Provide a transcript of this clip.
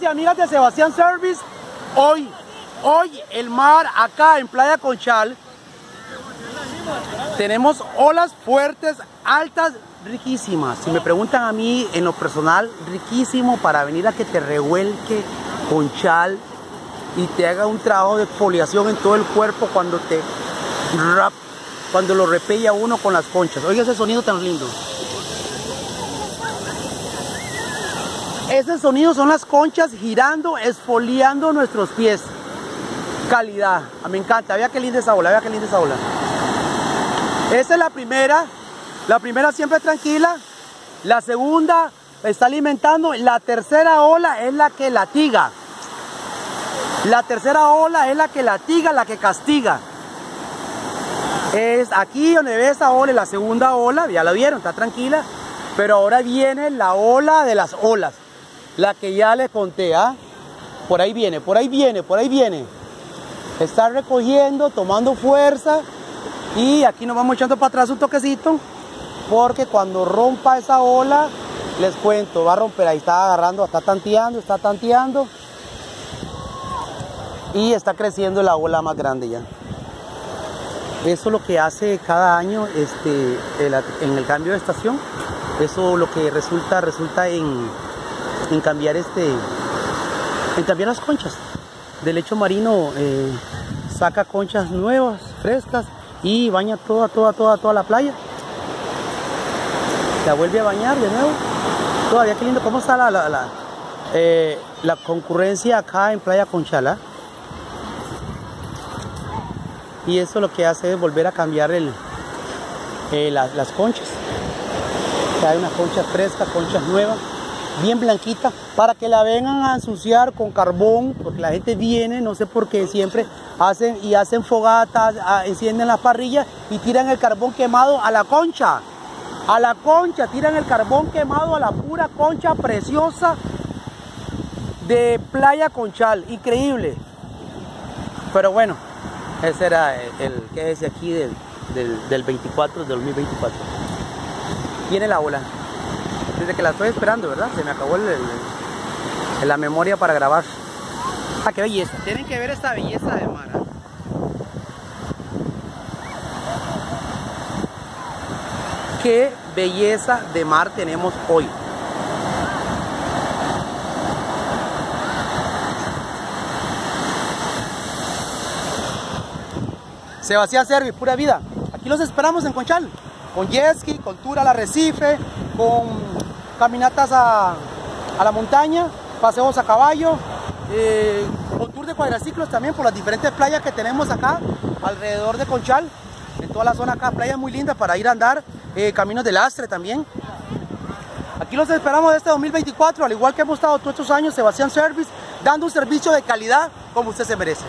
y amigas de Sebastián Service, hoy, hoy el mar acá en Playa Conchal, tenemos olas fuertes, altas, riquísimas. Si me preguntan a mí, en lo personal, riquísimo para venir a que te revuelque Conchal y te haga un trabajo de exfoliación en todo el cuerpo cuando te rap, cuando lo repella uno con las conchas. Oiga ese sonido tan lindo. Ese sonido son las conchas girando, esfoliando nuestros pies. Calidad. Ah, me encanta. Vea qué linda esa ola, vea qué linda esa ola. Esa es la primera. La primera siempre tranquila. La segunda está alimentando. La tercera ola es la que latiga. La tercera ola es la que latiga, la que castiga. Es aquí donde ve esa ola, la segunda ola, ya la vieron, está tranquila. Pero ahora viene la ola de las olas. La que ya le conté, ¿ah? Por ahí viene, por ahí viene, por ahí viene. Está recogiendo, tomando fuerza. Y aquí nos vamos echando para atrás un toquecito. Porque cuando rompa esa ola, les cuento, va a romper. Ahí está agarrando, está tanteando, está tanteando. Y está creciendo la ola más grande ya. Eso es lo que hace cada año este, en el cambio de estación. Eso lo que resulta, resulta en, en cambiar este en cambiar las conchas. Del lecho marino eh, saca conchas nuevas frescas y baña toda toda toda toda la playa. La vuelve a bañar de nuevo. Todavía qué lindo cómo está la la, la, eh, la concurrencia acá en playa conchala y eso lo que hace es volver a cambiar el, eh, las, las conchas. Hay una concha fresca conchas nuevas bien blanquita, para que la vengan a ensuciar con carbón, porque la gente viene, no sé por qué, siempre hacen y hacen fogatas, encienden las parrillas y tiran el carbón quemado a la concha. A la concha, tiran el carbón quemado a la pura concha preciosa de Playa Conchal, increíble. Pero bueno, ese era el, que es aquí del, del, del 24, del 2024. Viene la ola desde que la estoy esperando, ¿verdad? Se me acabó el, la memoria para grabar. Ah, qué belleza. Tienen que ver esta belleza de mar. ¿eh? Qué belleza de mar tenemos hoy. Sebastián Servi, pura vida. Aquí los esperamos en Conchal. Con jet ski, con tour al arrecife, con caminatas a, la montaña, paseos a caballo, eh, con tour de cuadraciclos también por las diferentes playas que tenemos acá alrededor de Conchal, en toda la zona acá, playas muy lindas para ir a andar, eh, caminos de lastre también. Aquí los esperamos este 2024, al igual que hemos estado todos estos años, Sebastián Service, dando un servicio de calidad como usted se merece.